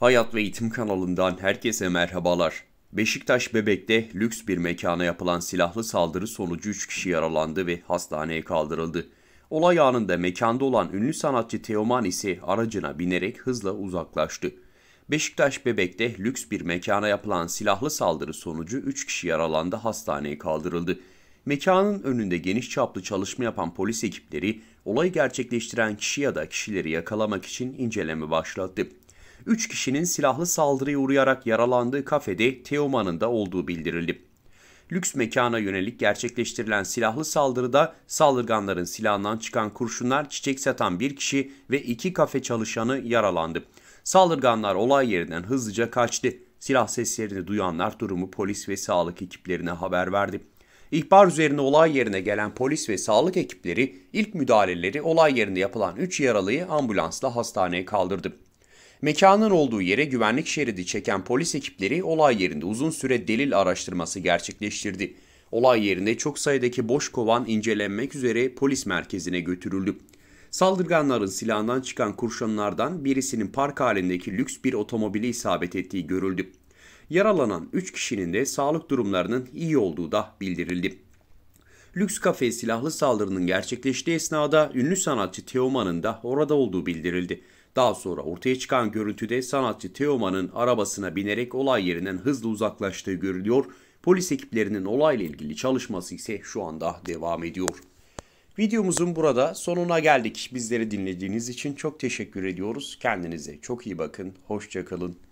Hayat ve Eğitim kanalından herkese merhabalar. Beşiktaş Bebek'te lüks bir mekana yapılan silahlı saldırı sonucu 3 kişi yaralandı ve hastaneye kaldırıldı. Olay anında mekanda olan ünlü sanatçı Teoman ise aracına binerek hızla uzaklaştı. Beşiktaş Bebek'te lüks bir mekana yapılan silahlı saldırı sonucu 3 kişi yaralandı hastaneye kaldırıldı. Mekanın önünde geniş çaplı çalışma yapan polis ekipleri olayı gerçekleştiren kişi ya da kişileri yakalamak için inceleme başlattı. 3 kişinin silahlı saldırıya uğrayarak yaralandığı kafede Teoman'ın da olduğu bildirildi. Lüks mekana yönelik gerçekleştirilen silahlı saldırıda saldırganların silahından çıkan kurşunlar çiçek satan bir kişi ve iki kafe çalışanı yaralandı. Saldırganlar olay yerinden hızlıca kaçtı. Silah seslerini duyanlar durumu polis ve sağlık ekiplerine haber verdi. İhbar üzerine olay yerine gelen polis ve sağlık ekipleri ilk müdahaleleri olay yerinde yapılan 3 yaralıyı ambulansla hastaneye kaldırdı. Mekanın olduğu yere güvenlik şeridi çeken polis ekipleri olay yerinde uzun süre delil araştırması gerçekleştirdi. Olay yerinde çok sayıdaki boş kovan incelenmek üzere polis merkezine götürüldü. Saldırganların silahından çıkan kurşunlardan birisinin park halindeki lüks bir otomobili isabet ettiği görüldü. Yaralanan 3 kişinin de sağlık durumlarının iyi olduğu da bildirildi. Lüks kafe silahlı saldırının gerçekleştiği esnada ünlü sanatçı Teoman'ın da orada olduğu bildirildi. Daha sonra ortaya çıkan görüntüde sanatçı Teoman'ın arabasına binerek olay yerinden hızlı uzaklaştığı görülüyor. Polis ekiplerinin olayla ilgili çalışması ise şu anda devam ediyor. Videomuzun burada sonuna geldik. Bizleri dinlediğiniz için çok teşekkür ediyoruz. Kendinize çok iyi bakın. Hoşçakalın.